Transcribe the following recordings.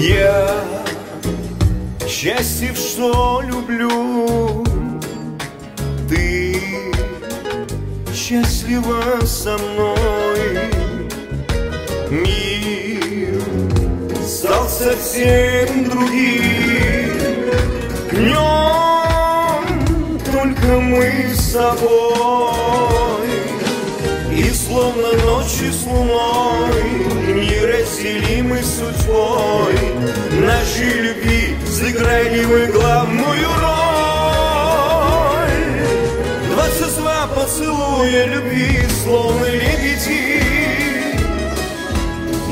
Я счастье, что люблю. Ты счастлива со мной. Мир стал совсем другим. Днем только мы с собой. И словно ночи с луной Неразделимы судьбой вы главную роль. Двадцать два поцелуя любви, словно лебеди.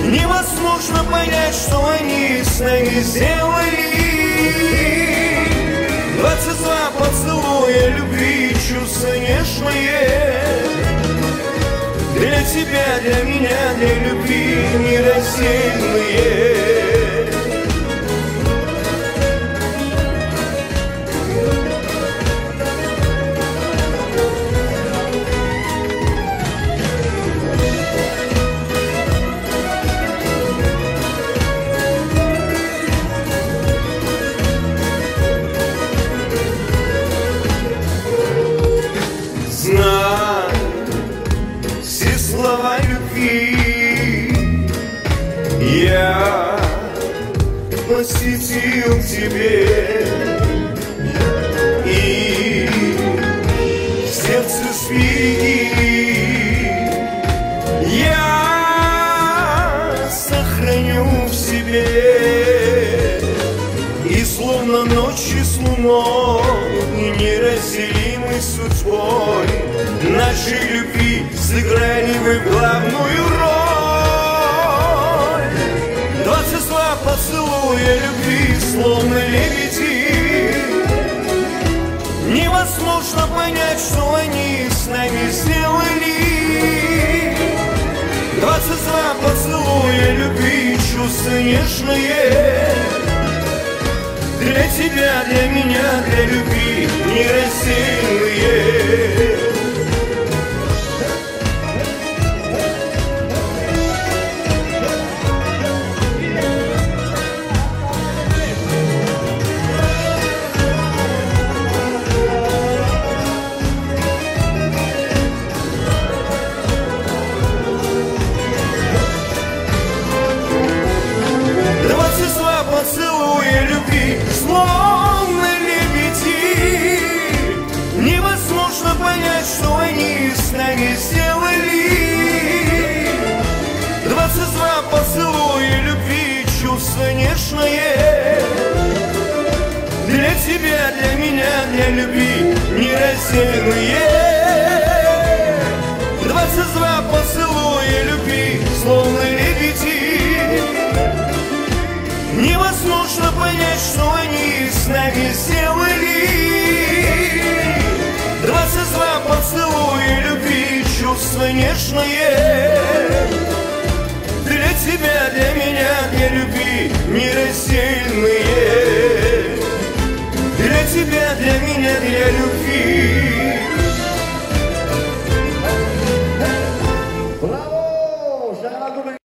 Невозможно понять, что они с нами сделали. Двадцать два поцелуя любви, чувства нежные. Для тебя, для меня, для любви нераздельные посвятил тебе. И в сердце сбереги. Я сохраню в себе. И словно ночи с луной Неразделимой судьбой Нашей любви сыграли вы главную роль словно лебеди Невозможно понять, что они с нами сделали. Двадцать два поцелуя любви, чувства нежные. Для тебя, для меня, для любви провели Двадцать два поцелуя любви, чувство нежное Для тебя, для меня, для любви неразделенные Двадцать два поцелуя любви, словно лебеди. Невозможно понять, что они с нами сделали. смешные для тебя, для меня.